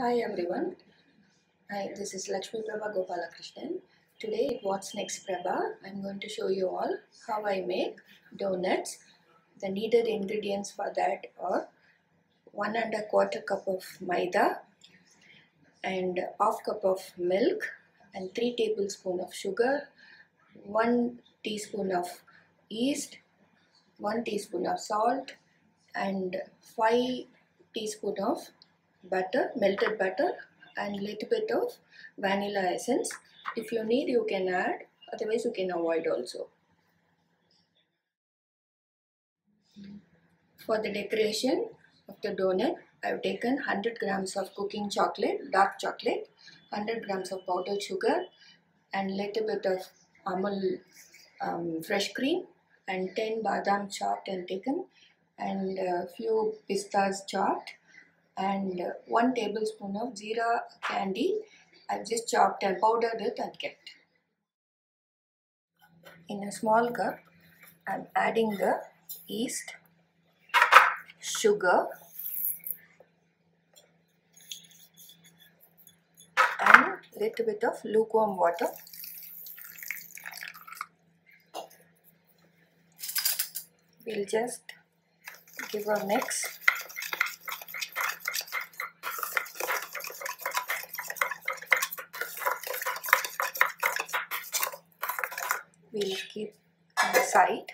Hi everyone. Hi, this is Lakshmi Prabha Gopalakrishnan. Today at What's Next Prabha, I'm going to show you all how I make donuts. The needed ingredients for that are one and a quarter cup of maida and half cup of milk and three tablespoon of sugar, one teaspoon of yeast, one teaspoon of salt and five teaspoon of butter, melted butter and little bit of vanilla essence. If you need you can add otherwise you can avoid also. For the decoration of the donut I have taken 100 grams of cooking chocolate, dark chocolate, 100 grams of powdered sugar and little bit of Amul um, fresh cream and 10 badam chopped and taken and a few pistas chopped and uh, 1 tablespoon of jeera candy. I've just chopped and powdered it and kept. In a small cup I'm adding the yeast, sugar and little bit of lukewarm water. We'll just give a mix we'll keep on the side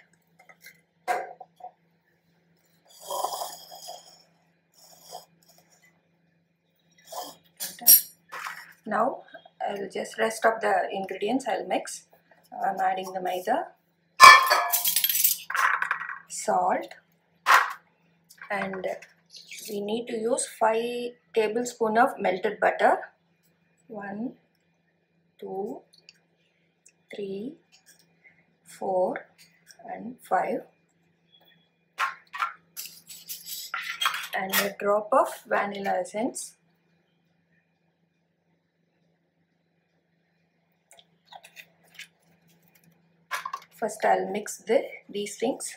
now I'll just rest of the ingredients I'll mix. I'm adding the maida salt and we need to use 5 tablespoon of melted butter. 1 2 3 4 and 5 and a drop of vanilla essence. First I'll mix the these things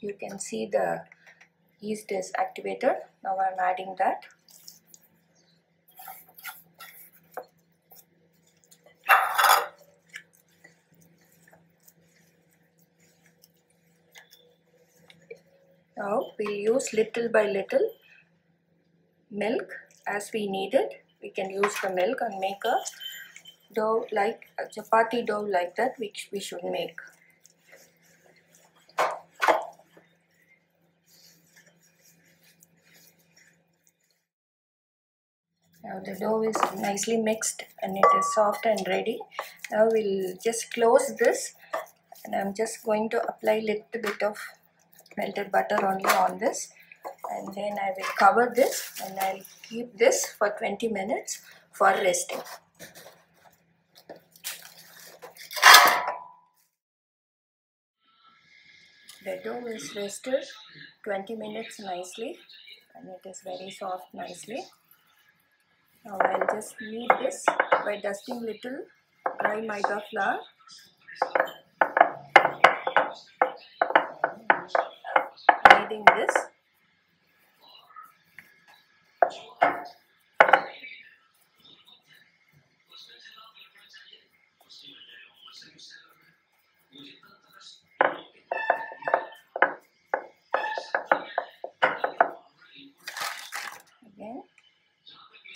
you can see the yeast is activated. Now I'm adding that. Now we'll use little by little milk as we need it. We can use the milk and make a dough like a chapati dough like that which we should make Now the dough is nicely mixed and it is soft and ready. Now we'll just close this and I'm just going to apply a little bit of melted butter only on this and then I will cover this and I'll keep this for 20 minutes for resting. The dough is rested 20 minutes nicely and it is very soft nicely. Now I'll just knead this by dusting little dry maida flour. Kneading this.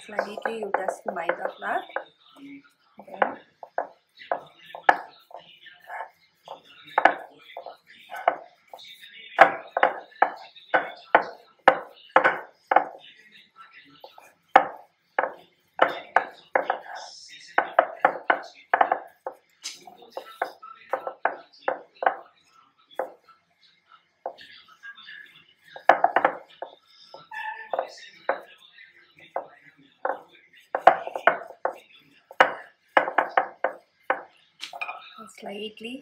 Slightly you dust maida flour then slightly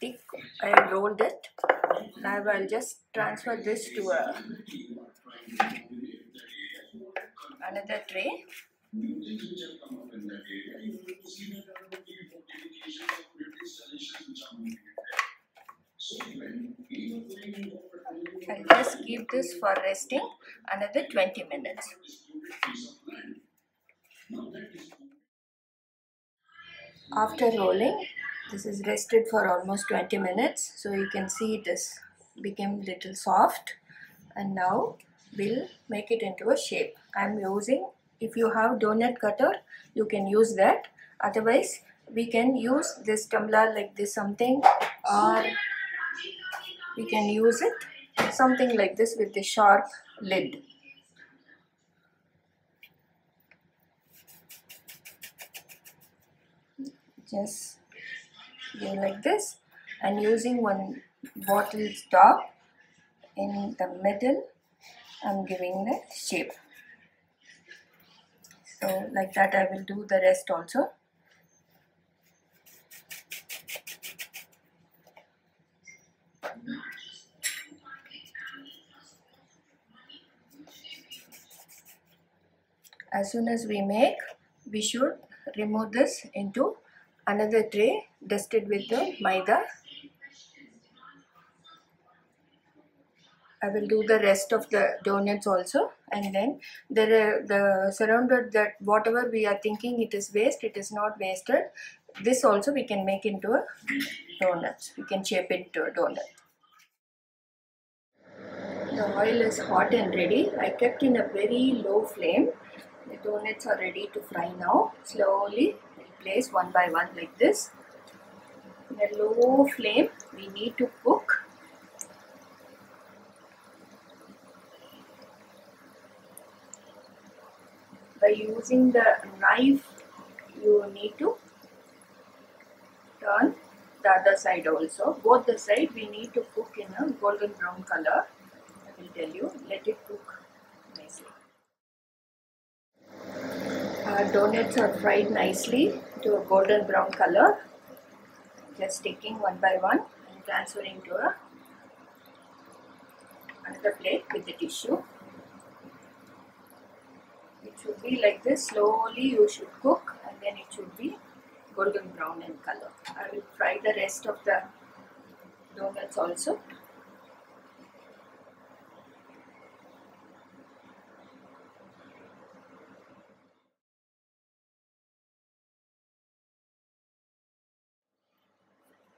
thick I rolled it now I'll just transfer this to a another tray. I'll just keep this for resting another 20 minutes. After rolling, this is rested for almost 20 minutes. So you can see it is became little soft and now we'll make it into a shape. I'm using, if you have donut cutter, you can use that. Otherwise, we can use this tumbler like this something or we can use it something like this with the sharp lid. Just go like this and using one bottle top in the middle I'm giving the shape. So like that I will do the rest also. as soon as we make we should remove this into another tray dusted with the maida. I will do the rest of the donuts also. And then the, the surrounded that whatever we are thinking it is waste it is not wasted. This also we can make into a donuts we can shape it to a donut. The oil is hot and ready. I kept in a very low flame. The donuts are ready to fry now. Slowly place one by one like this. In a low flame, we need to cook. By using the knife, you need to turn the other side also. Both the side we need to cook in a golden brown color. I will tell you. Let it cook nicely Our donuts are fried nicely to a golden brown color. Just taking one by one and transferring to a another plate with the tissue. It should be like this. Slowly you should cook and then it should be golden brown in color. I will fry the rest of the donuts also.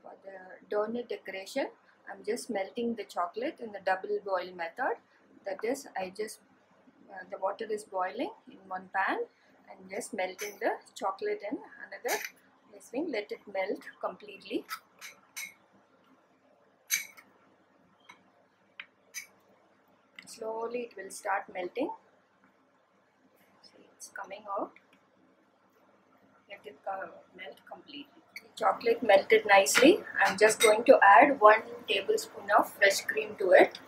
for the donut decoration. I'm just melting the chocolate in the double boil method. That is I just uh, the water is boiling in one pan and just melting the chocolate in another. This thing let it melt completely. Slowly it will start melting. See it's coming out. Let it melt completely chocolate melted nicely. I'm just going to add 1 tablespoon of fresh cream to it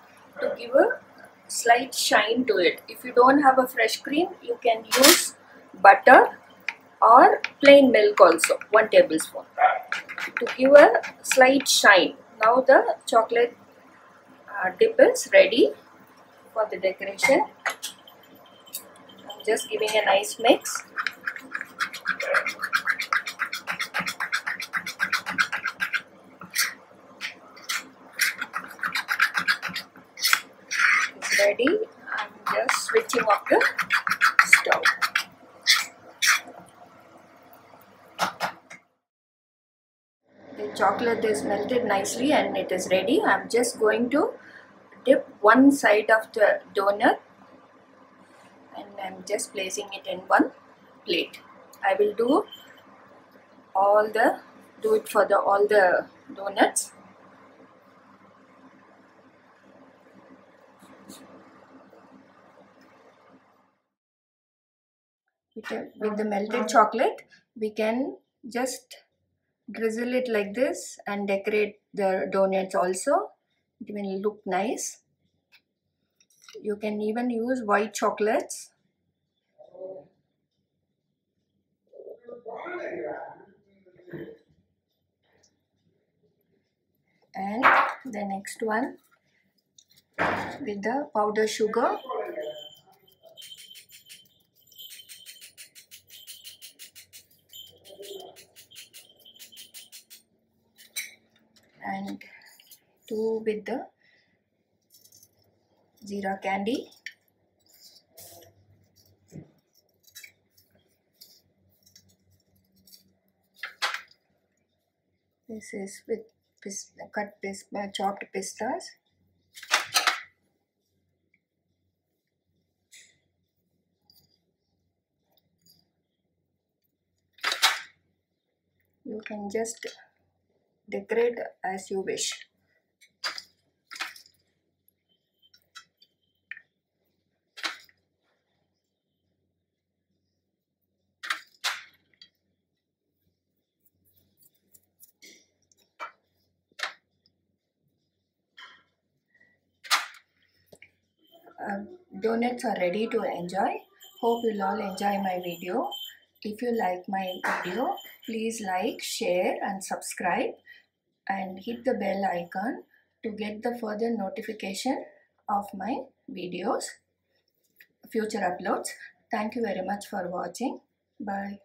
to give a slight shine to it. If you don't have a fresh cream, you can use butter or plain milk also, 1 tablespoon to give a slight shine. Now the chocolate uh, dip is ready for the decoration. I'm just giving a nice mix. Ready. I'm just switching off the stove. The chocolate is melted nicely and it is ready. I'm just going to dip one side of the donut and I'm just placing it in one plate. I will do all the do it for the all the donuts with the melted chocolate we can just drizzle it like this and decorate the donuts also. It will look nice. You can even use white chocolates. And the next one with the powder sugar two with the jeera candy. This is with cut pis- uh, chopped pistas. You can just decorate as you wish. uh, donuts are ready to enjoy. Hope you'll all enjoy my video. If you like my video please like share and subscribe and hit the bell icon to get the further notification of my videos future uploads. Thank you very much for watching. Bye